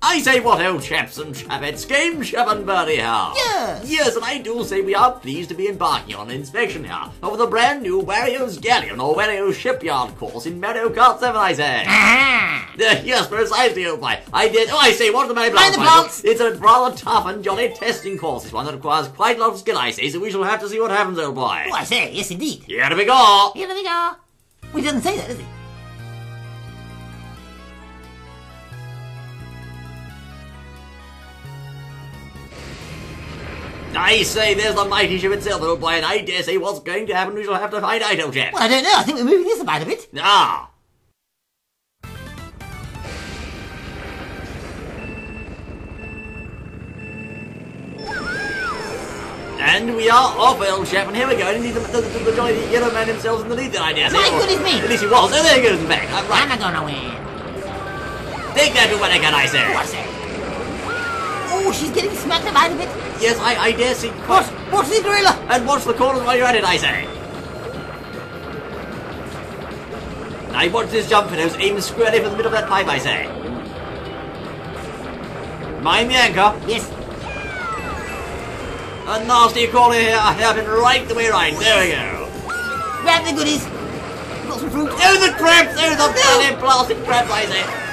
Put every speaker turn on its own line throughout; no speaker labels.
I say what, old chaps and chappets, Game Bertie here.
Yes.
Yes, and I do say we are pleased to be embarking on an inspection here of the brand new Wario's Galleon or Wario's Shipyard course in Mario Kart 7, I say.
Aha!
Uh, yes, precisely, old boy. I did. Oh, I say, what's the matter,
Mind the plants.
It's a rather tough and jolly testing course. It's one that requires quite a lot of skill, I say, so we shall have to see what happens, old boy.
Oh, I say, yes indeed.
Here we go.
Here we go. He doesn't say that, did he?
I say, there's the mighty ship itself, old boy, and I dare say what's going to happen we shall have to find out, old chap.
Well, I don't know. I think we're moving this about a bit.
Ah. And we are off, old chap, and here we go. Indeed, the, the, the, the jolly yellow man himself in the lead, then I dare say.
My goodness me.
At least he was. Oh, there he goes back.
Am
right.
I gonna win?
Take that to what I can, I
Oh, I
say.
Oh, she's getting smacked about a bit.
Yes, I, I dare see.
Watch, watch the gorilla.
And watch the corners while you're at it, I say. Now watch this jump, Fiddles. Aim squarely for the middle of that pipe, I say. Mind the anchor.
Yes.
A nasty corner here. I have it right the way right. There we go.
Grab the goodies. Got some fruit.
Oh, the crabs! Oh, the bloody plastic crabs, I say.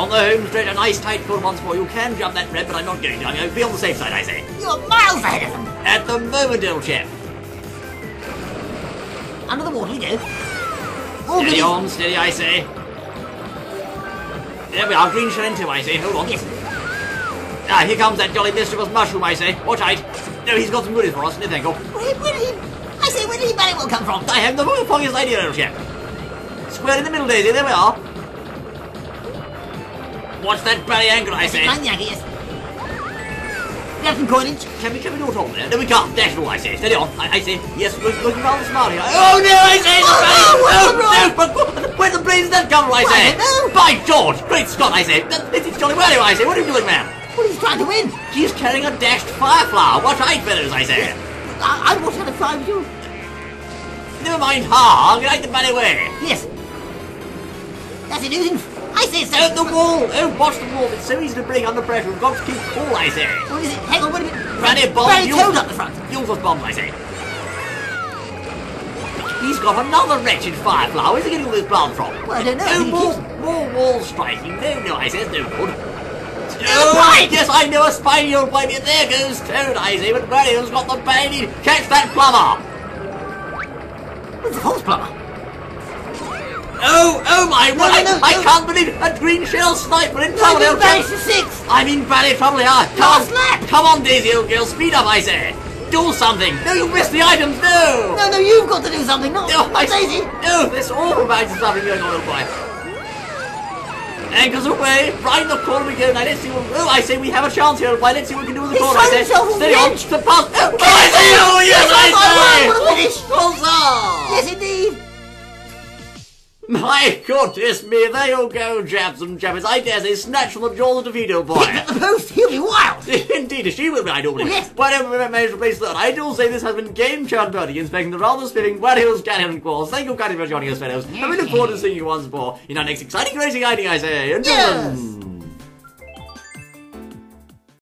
On the home straight, a nice tight pull once more. You can jump that red, but I'm not going to. I'm going to be on the safe side, I say.
You're miles ahead of them.
At the moment, old chap.
Under the water you go. Oh,
Steady
goodies.
on, steady, I say. There we are, green shell into, I say. Hold on.
Yes.
Ah, here comes that jolly mischievous mushroom, I say. Watch out. No, he's got some goodies for us. No, thank you.
Where, where did he... I say, where did he Barry will come from?
I have the foggiest idea, old chap. Square in the middle, Daisy. There we are. Watch that belly angle, I say.
Behind the anchor, yes. Some coinage.
Can we, can we do it all there? No, we can't. Dash it all, I say. Steady on. I, I say, yes, look, looking rather smart here. Oh, no, I say, oh,
oh,
oh,
no, what's
Oh,
wrong?
no, but where the blazes that come from, I say?
I.
By George, great Scott, I say. That, it's Johnny Wally, I say. What are you doing, man?
Well, he's trying to win.
He's carrying a dashed fireflower. Watch out, fellows, I say.
I, I watched how to fly with you.
Never mind, ha, get out the belly way.
Yes. That's it, using... I say so.
Out the wall. Oh, watch the wall. It's so easy to break under pressure. We've got to keep cool, I say.
What is it? Hang on, wait a minute.
Granny bomb.
Granny
you-
up the front.
Was bombed, I say. He's got another wretched fireflower. Where's he getting all this blood from?
Well, I don't know. He
more,
keeps-
more wall striking. No, no, I say, it's no good. Oh,
pipe!
yes, I know a spiny old baby. There goes Toad, I say, but Mario's got the baby. Catch that plumber.
It's the false plumber.
Oh, oh my,
No,
what? I,
no, no,
I
no.
can't believe a green shell sniper in
No,
trouble,
you
old
managed
chap.
six.
I'm in bad trouble here. Come
Last
on, come on, Daisy, old girl, speed up, I say. Do something. No, you missed the items. No.
No, no, you've got to do something. Not,
No,
not Daisy.
No, this awful magic stuff is going on, old boy. Anchors away, right in the corner we go. Now let's see what. Oh, I say we have a chance here, old boy. Let's see what we can do with the
He's
corner. I say.
himself off
Steady
the
on. The pass. Oh, I say. Oh, yes,
Yes,
I
I
say.
want to finish. Yes, indeed.
My goodness me, there you go, Jabs and Jabbies. I dare say, snatch from the jaws of the DeVito, boy.
The post. He'll be wild.
Indeed, she will be, I do believe.
Yes.
Whatever we managed to place that, I do say this has been Game Chat Bertie inspecting the rather spinning Wario's Galleon course. Thank you kindly for joining us, fellows. And we look forward to seeing you once more in our next exciting racing outing, I say. Until
Yes.
then.